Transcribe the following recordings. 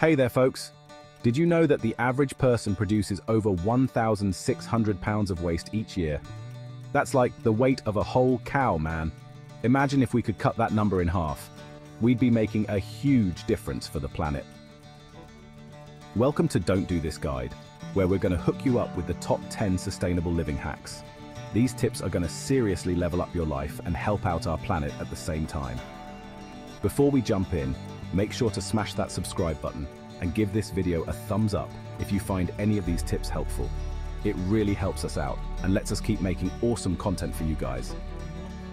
Hey there, folks. Did you know that the average person produces over 1,600 pounds of waste each year? That's like the weight of a whole cow, man. Imagine if we could cut that number in half. We'd be making a huge difference for the planet. Welcome to Don't Do This Guide, where we're going to hook you up with the top 10 sustainable living hacks. These tips are going to seriously level up your life and help out our planet at the same time. Before we jump in, make sure to smash that subscribe button and give this video a thumbs up if you find any of these tips helpful. It really helps us out and lets us keep making awesome content for you guys.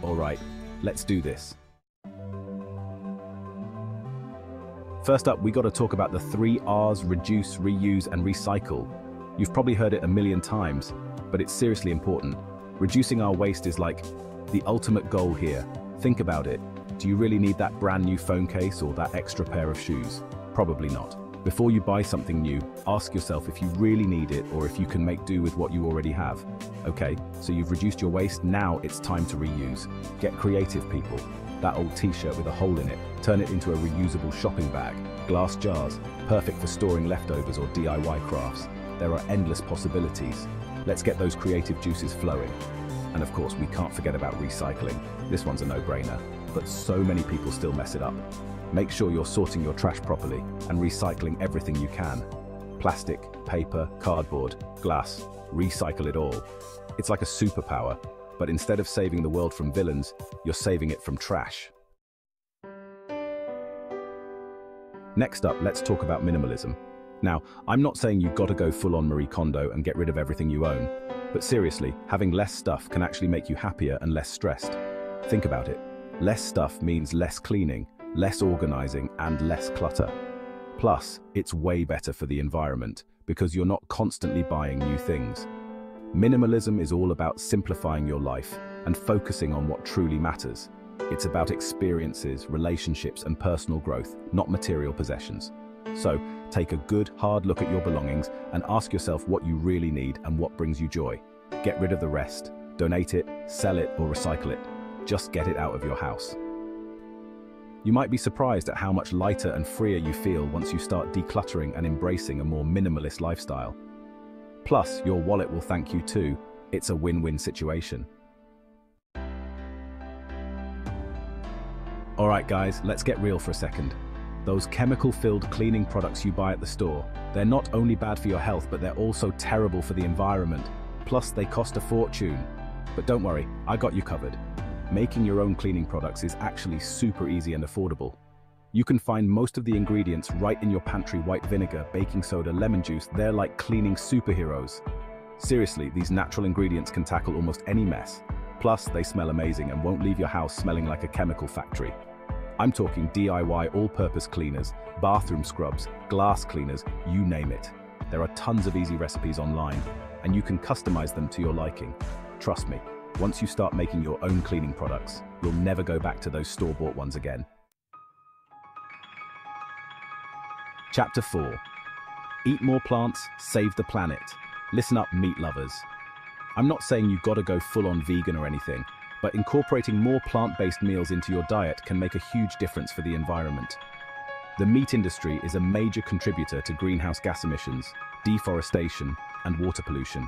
Alright, let's do this. First up, we got to talk about the three R's reduce, reuse, and recycle. You've probably heard it a million times, but it's seriously important. Reducing our waste is like the ultimate goal here. Think about it. Do you really need that brand new phone case or that extra pair of shoes? Probably not. Before you buy something new, ask yourself if you really need it or if you can make do with what you already have. Okay, so you've reduced your waste, now it's time to reuse. Get creative, people. That old t-shirt with a hole in it, turn it into a reusable shopping bag. Glass jars, perfect for storing leftovers or DIY crafts. There are endless possibilities. Let's get those creative juices flowing. And of course, we can't forget about recycling. This one's a no-brainer, but so many people still mess it up. Make sure you're sorting your trash properly and recycling everything you can. Plastic, paper, cardboard, glass, recycle it all. It's like a superpower, but instead of saving the world from villains, you're saving it from trash. Next up, let's talk about minimalism. Now, I'm not saying you've got to go full on Marie Kondo and get rid of everything you own, but seriously, having less stuff can actually make you happier and less stressed. Think about it. Less stuff means less cleaning, less organizing, and less clutter. Plus, it's way better for the environment because you're not constantly buying new things. Minimalism is all about simplifying your life and focusing on what truly matters. It's about experiences, relationships, and personal growth, not material possessions. So, take a good, hard look at your belongings and ask yourself what you really need and what brings you joy. Get rid of the rest. Donate it, sell it, or recycle it. Just get it out of your house. You might be surprised at how much lighter and freer you feel once you start decluttering and embracing a more minimalist lifestyle. Plus, your wallet will thank you too. It's a win-win situation. Alright guys, let's get real for a second. Those chemical-filled cleaning products you buy at the store, they're not only bad for your health, but they're also terrible for the environment. Plus, they cost a fortune. But don't worry, I got you covered. Making your own cleaning products is actually super easy and affordable. You can find most of the ingredients right in your pantry white vinegar, baking soda, lemon juice, they're like cleaning superheroes. Seriously, these natural ingredients can tackle almost any mess. Plus, they smell amazing and won't leave your house smelling like a chemical factory. I'm talking DIY all-purpose cleaners, bathroom scrubs, glass cleaners, you name it. There are tons of easy recipes online, and you can customize them to your liking. Trust me, once you start making your own cleaning products, you'll never go back to those store-bought ones again. Chapter 4 Eat more plants, save the planet. Listen up, meat lovers. I'm not saying you've gotta go full-on vegan or anything, but incorporating more plant-based meals into your diet can make a huge difference for the environment. The meat industry is a major contributor to greenhouse gas emissions, deforestation, and water pollution.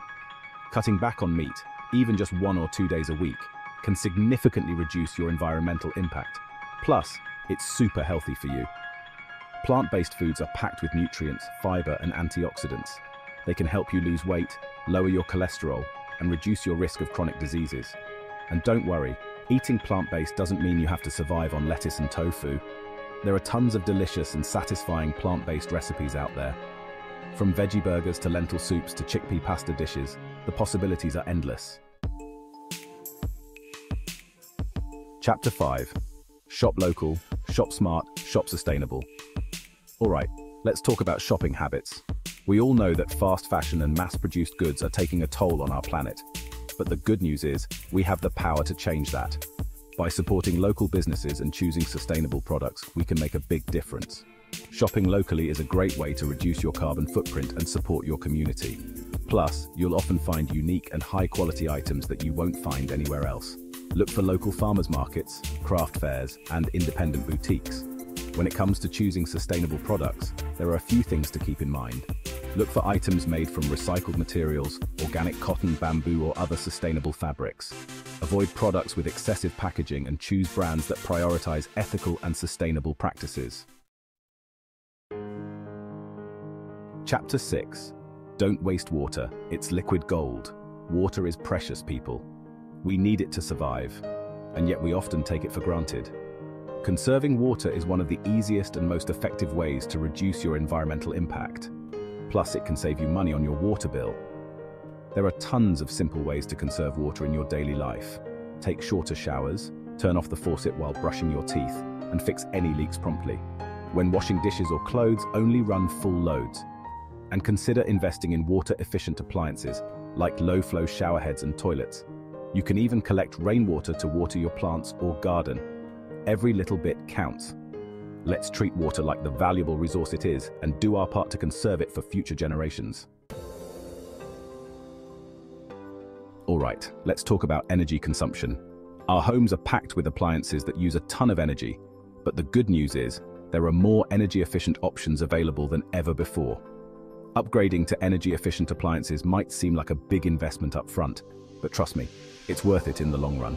Cutting back on meat, even just one or two days a week, can significantly reduce your environmental impact. Plus, it's super healthy for you. Plant-based foods are packed with nutrients, fiber, and antioxidants. They can help you lose weight, lower your cholesterol, and reduce your risk of chronic diseases. And don't worry, eating plant-based doesn't mean you have to survive on lettuce and tofu. There are tons of delicious and satisfying plant-based recipes out there. From veggie burgers to lentil soups to chickpea pasta dishes, the possibilities are endless. Chapter 5 Shop Local, Shop Smart, Shop Sustainable. Alright, let's talk about shopping habits. We all know that fast fashion and mass-produced goods are taking a toll on our planet. But the good news is, we have the power to change that. By supporting local businesses and choosing sustainable products, we can make a big difference. Shopping locally is a great way to reduce your carbon footprint and support your community. Plus, you'll often find unique and high-quality items that you won't find anywhere else. Look for local farmers markets, craft fairs, and independent boutiques. When it comes to choosing sustainable products, there are a few things to keep in mind. Look for items made from recycled materials, organic cotton, bamboo or other sustainable fabrics. Avoid products with excessive packaging and choose brands that prioritize ethical and sustainable practices. Chapter 6. Don't waste water, it's liquid gold. Water is precious, people. We need it to survive, and yet we often take it for granted. Conserving water is one of the easiest and most effective ways to reduce your environmental impact. Plus, it can save you money on your water bill. There are tons of simple ways to conserve water in your daily life. Take shorter showers, turn off the faucet while brushing your teeth, and fix any leaks promptly. When washing dishes or clothes, only run full loads. And consider investing in water-efficient appliances, like low-flow showerheads and toilets. You can even collect rainwater to water your plants or garden. Every little bit counts. Let's treat water like the valuable resource it is and do our part to conserve it for future generations. Alright, let's talk about energy consumption. Our homes are packed with appliances that use a ton of energy, but the good news is there are more energy-efficient options available than ever before. Upgrading to energy-efficient appliances might seem like a big investment up front, but trust me, it's worth it in the long run.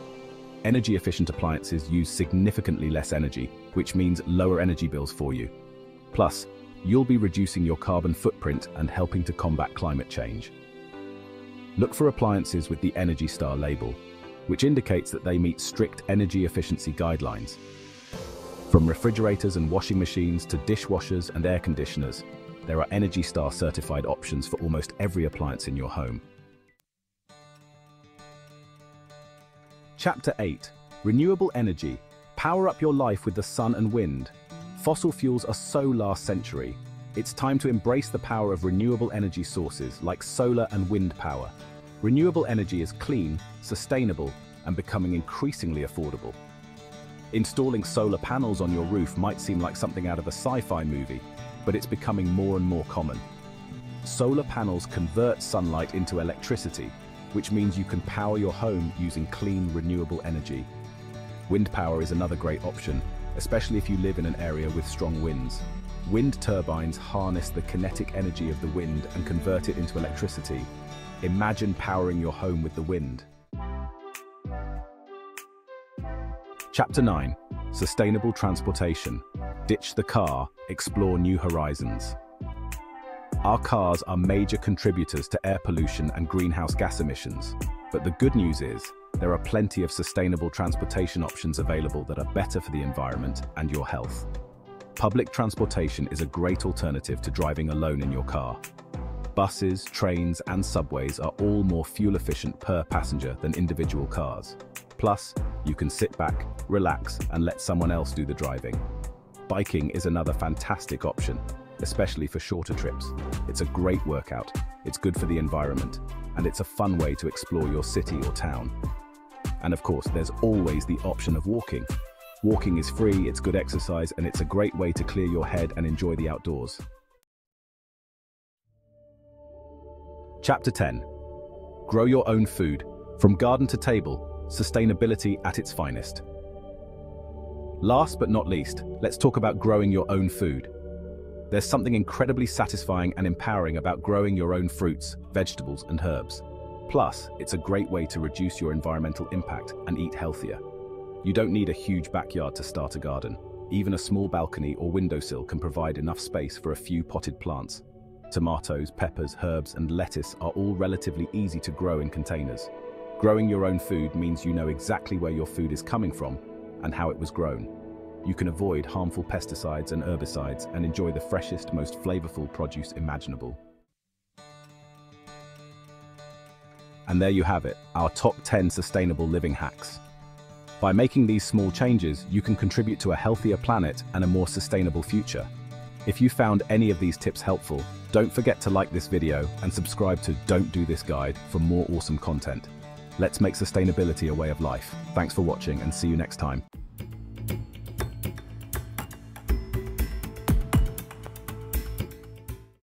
Energy-efficient appliances use significantly less energy, which means lower energy bills for you. Plus, you'll be reducing your carbon footprint and helping to combat climate change. Look for appliances with the Energy Star label, which indicates that they meet strict energy efficiency guidelines. From refrigerators and washing machines to dishwashers and air conditioners, there are Energy Star certified options for almost every appliance in your home. Chapter 8 Renewable Energy Power up your life with the sun and wind. Fossil fuels are so last century. It's time to embrace the power of renewable energy sources like solar and wind power. Renewable energy is clean, sustainable, and becoming increasingly affordable. Installing solar panels on your roof might seem like something out of a sci-fi movie, but it's becoming more and more common. Solar panels convert sunlight into electricity, which means you can power your home using clean, renewable energy. Wind power is another great option, especially if you live in an area with strong winds. Wind turbines harness the kinetic energy of the wind and convert it into electricity. Imagine powering your home with the wind. Chapter 9 Sustainable Transportation Ditch the car, explore new horizons. Our cars are major contributors to air pollution and greenhouse gas emissions. But the good news is, there are plenty of sustainable transportation options available that are better for the environment and your health. Public transportation is a great alternative to driving alone in your car. Buses, trains and subways are all more fuel efficient per passenger than individual cars. Plus, you can sit back, relax and let someone else do the driving. Biking is another fantastic option, especially for shorter trips. It's a great workout, it's good for the environment, and it's a fun way to explore your city or town. And of course, there's always the option of walking. Walking is free, it's good exercise, and it's a great way to clear your head and enjoy the outdoors. Chapter 10 Grow your own food. From garden to table, sustainability at its finest. Last but not least, let's talk about growing your own food. There's something incredibly satisfying and empowering about growing your own fruits, vegetables and herbs. Plus, it's a great way to reduce your environmental impact and eat healthier. You don't need a huge backyard to start a garden. Even a small balcony or windowsill can provide enough space for a few potted plants. Tomatoes, peppers, herbs and lettuce are all relatively easy to grow in containers. Growing your own food means you know exactly where your food is coming from and how it was grown. You can avoid harmful pesticides and herbicides and enjoy the freshest, most flavorful produce imaginable. And there you have it, our top 10 sustainable living hacks. By making these small changes, you can contribute to a healthier planet and a more sustainable future. If you found any of these tips helpful, don't forget to like this video and subscribe to Don't Do This Guide for more awesome content. Let's make sustainability a way of life. Thanks for watching and see you next time.